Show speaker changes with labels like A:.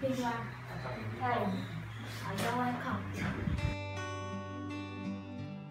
A: Hãy subscribe cho